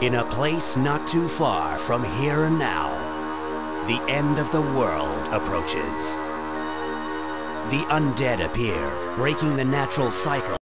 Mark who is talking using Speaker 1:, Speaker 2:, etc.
Speaker 1: In a place not too far from here and now, the end of the world approaches. The undead appear, breaking the natural cycle